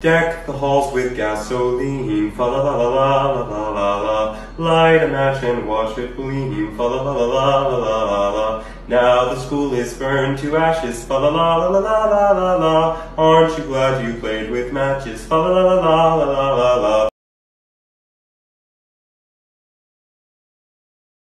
Deck the halls with gasoline, fa la la la la la la la la. Light a match and watch it gleam, fa la la la la la la la la. Now the school is burned to ashes, fa la la la la la la la la. Aren't you glad you played with matches, fa la la la la la la la.